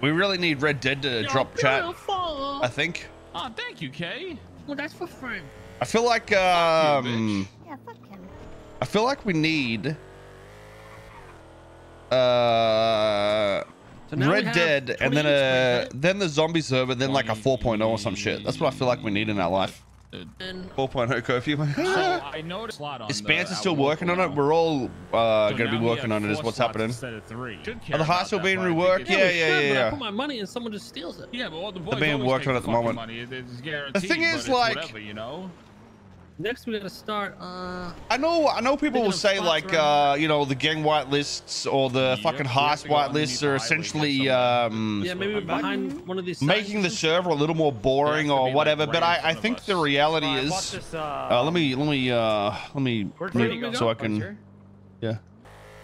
We really need Red Dead to You're drop chat. beautiful. I think. Oh, thank you, Kay. Well, that's for fun. I feel like you, um, Yeah, fuck him. I feel like we need uh So Red Dead and then 28 uh then the zombie server, then like a 4.0 or some shit. That's what I feel like we need in our life. Feet 4.0 curfew. So I noticed a lot on Is the Spencer still working on it? We're all uh, So gonna be working on it. Is what's happening? Instead of three. Are the about heists still being but I think reworked? it's- Yeah, yeah, yeah, but yeah. I put my money and someone just steals it. Yeah, but all the boys being always worked take on at the moment. Money. It- It's guaranteed. thing is, like- whatever, you know. Next, we gotta start. Uh, I know, I know. People will say like, around- uh, you know, the gang white lists or the Yep, fucking we heist white lists are highway to get essentially um, yeah, maybe behind one of these. making the server a little more boring to or be, like, whatever. But I, I think the reality Alright, is, this, uh, uh, let me, let me, uh, let me, Where'd let me so I can, yeah.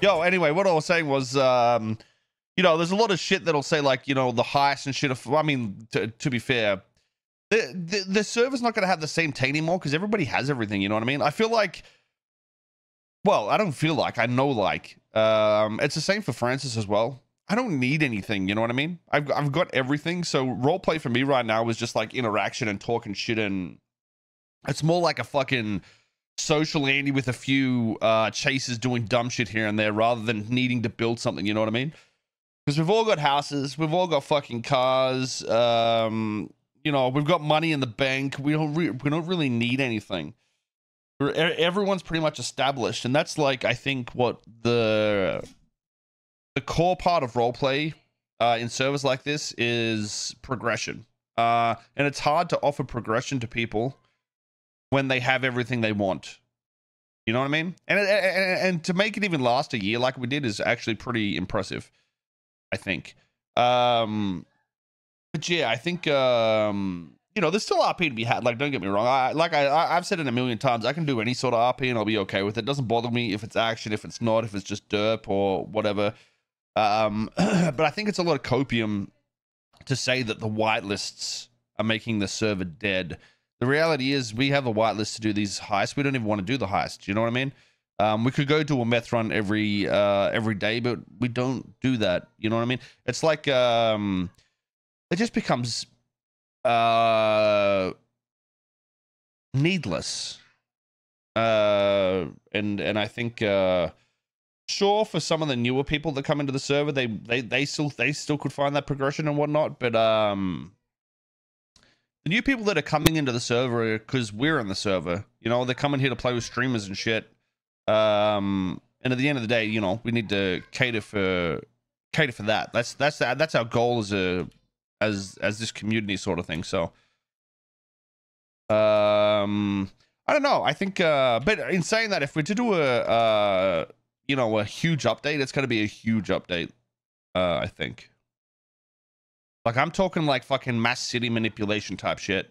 Yo, anyway, what I was saying was, um, you know, there's a lot of shit that'll say like, you know, the heist and shit. Of, I mean, to, to be fair, the, the the server's not going to have the same team anymore because everybody has everything. You know what I mean? I feel like, well, I don't feel like I know like, um, it's the same for Francis as well. I don't need anything. You know what I mean? I've I've got everything. So roleplay for me right now is just like interaction and talking shit and it's more like a fucking social Andy with a few uh, chases doing dumb shit here and there rather than needing to build something. You know what I mean? Because we've all got houses, we've all got fucking cars. Um, you know, we've got money in the bank. We don't re- we don't really need anything. We're, everyone's pretty much established, and that's like I think what the the core part of roleplay uh, in servers like this is progression. Uh, and it's hard to offer progression to people when they have everything they want. You know what I mean? And, and and to make it even last a year like we did is actually pretty impressive. I think. Um, but yeah, I think um, you know there's still RP to be had. Like, don't get me wrong. I like I I've said it a million times. I can do any sort of RP and I'll be okay with it. Doesn't bother me if it's action, if it's not, if it's just derp or whatever. Um, but I think it's a lot of copium to say that the whitelists are making the server dead. The reality is we have a whitelist to do these heists. We don't even want to do the heist. You know what I mean? Um, we could go do a meth run every uh, every day, but we don't do that. You know what I mean? It's like um, it just becomes uh, needless. Uh, and and I think uh, sure for some of the newer people that come into the server, they they they still they still could find that progression and whatnot, but um. The new people that are coming into the server because we're in the server, you know, they're coming here to play with streamers and shit. Um, and at the end of the day, you know, we need to cater for cater for that. That's that's that's our goal as a as as this community sort of thing. So, um, I don't know. I think, uh, but in saying that, if we're to do a uh, you know, a huge update, it's going to be a huge update. Uh, I think. Like I'm talking like fucking mass city manipulation type shit.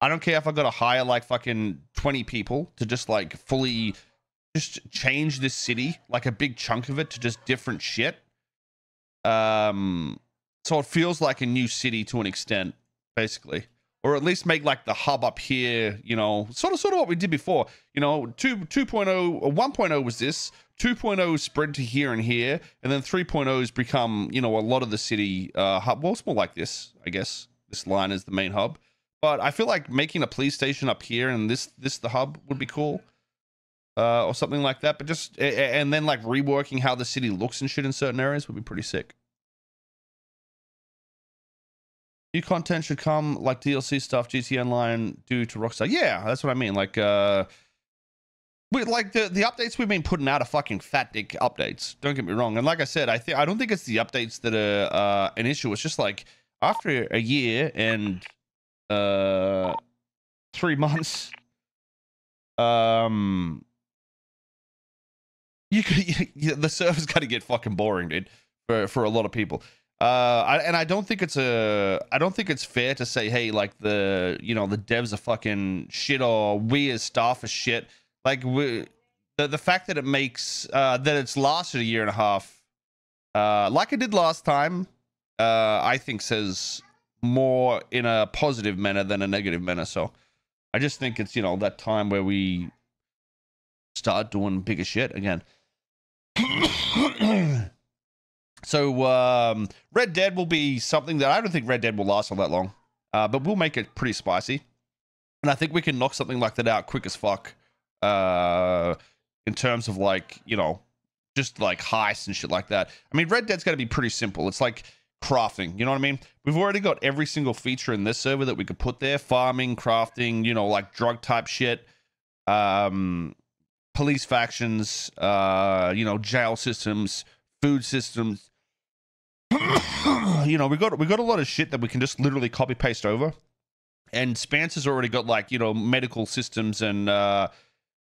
I don't care if I got to hire like fucking 20 people to just like fully just change this city, like a big chunk of it to just different shit. Um so it feels like a new city to an extent, basically. Or at least make like the hub up here, you know, sort of sort of what we did before. You know, 2 2.0 or 1.0 was this, 2.0 spread to here and here, and then 3.0 has become, you know, a lot of the city uh hub. Well, it's more like this, I guess. This line is the main hub. But I feel like making a police station up here and this this the hub would be cool. Uh, or something like that. But just and then like reworking how the city looks and shit in certain areas would be pretty sick. New content should come like DLC stuff GTA Online do to Rockstar. Yeah, that's what I mean. Like uh we like the the updates we've been putting out are fucking fat dick updates. Don't get me wrong. And like I said, I think I don't think it's the updates that are uh an issue. It's just like after a year and uh 3 months um you could you, the server's got to get fucking boring, dude, for for a lot of people. Uh, I, and I don't think it's a, I don't think it's fair to say, hey, like the, you know, the devs are fucking shit or we as staff are shit. Like we, the the fact that it makes, uh, that it's lasted a year and a half, uh, like it did last time, uh, I think says more in a positive manner than a negative manner. So I just think it's, you know, that time where we start doing bigger shit again. So um, Red Dead will be something that I don't think Red Dead will last all that long, uh, but we'll make it pretty spicy, and I think we can knock something like that out quick as fuck. Uh, in terms of like you know, just like heists and shit like that. I mean, Red Dead's got to be pretty simple. It's like crafting. You know what I mean? We've already got every single feature in this server that we could put there: farming, crafting. You know, like drug type shit. Um, police factions. Uh, you know, jail systems, food systems. you know, we got we got a lot of shit that we can just literally copy paste over. And Spancer's already got like you know medical systems and uh,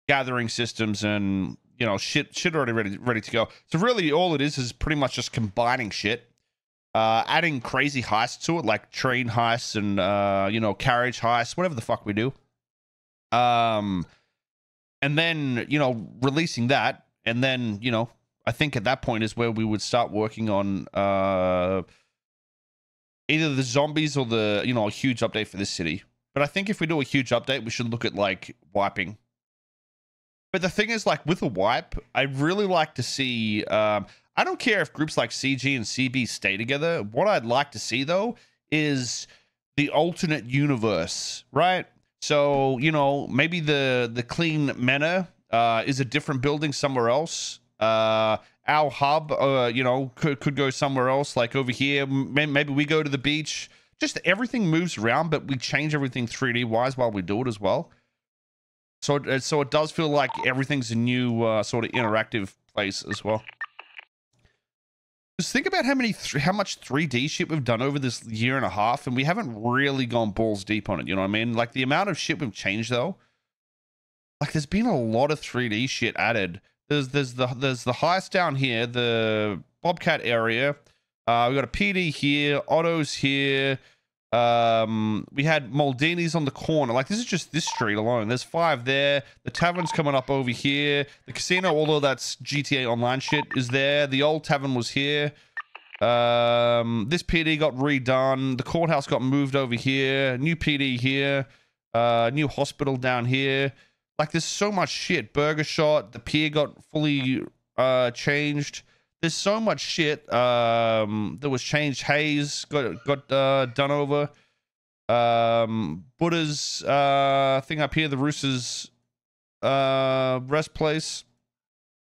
gathering systems and you know shit shit already ready ready to go. So really, all it is is pretty much just combining shit, uh, adding crazy heists to it, like train heists and uh, you know carriage heists, whatever the fuck we do. Um, and then you know releasing that, and then you know I think at that point is where we would start working on uh either the zombies or the you know a huge update for this city. But I think if we do a huge update, we should look at like wiping. But the thing is, like with a wipe, I'd really like to see. Um, I don't care if groups like CG and CB stay together. What I'd like to see though is the alternate universe, right? So you know, maybe the the clean manor uh, is a different building somewhere else. Uh, our hub, uh, you know, could could go somewhere else, like over here. Maybe we go to the beach. Just everything moves around, but we change everything 3D wise while we do it as well. So it, so it does feel like everything's a new uh, sort of interactive place as well. Just think about how many, how much 3D shit we've done over this year and a half, and we haven't really gone balls deep on it. You know what I mean? Like the amount of shit we've changed though. Like there's been a lot of 3D shit added. There's there's the there's the heist down here, the Bobcat area. Uh, we got a PD here, Otto's here. Um, we had Maldini's on the corner. Like this is just this street alone. There's five there. The tavern's coming up over here. The casino, although that's GTA Online shit, is there. The old tavern was here. Um, this PD got redone. The courthouse got moved over here. New PD here. Uh, new hospital down here. Like there's so much shit. Burger Shot. The pier got fully uh changed. There's so much shit um that was changed. Hayes got got uh, done over. Um, Buddha's uh thing up here. The Roosters uh rest place.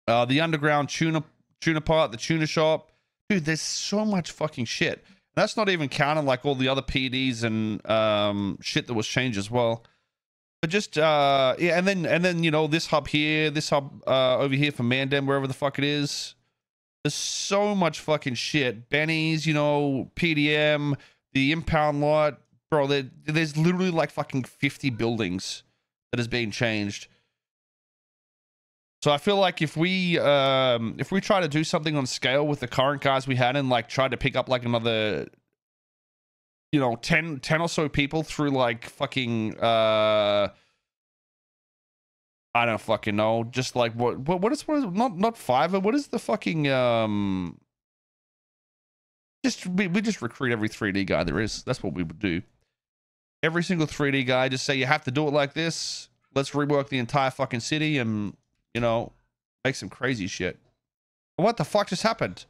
Uh, the underground tuna tuna part. The tuna shop. Dude, there's so much fucking shit. That's not even counting like all the other PDs and um shit that was changed as well. But just uh yeah, and then and then you know this hub here, this hub uh over here for Mandem, wherever the fuck it is. There's so much fucking shit. Benny's, you know, PDM, the impound lot, bro. There, there's literally like fucking 50 buildings that has been changed. So I feel like if we um if we try to do something on scale with the current guys we had and like try to pick up like another you know 10 10 or so people through like fucking uh I don't fucking know. Just like what what what is what is not not Fiverr? What is the fucking um just we, we just recruit every 3D guy there is. That's what we would do. Every single 3D guy just say you have to do it like this. Let's rework the entire fucking city and you know make some crazy shit. What the fuck just happened?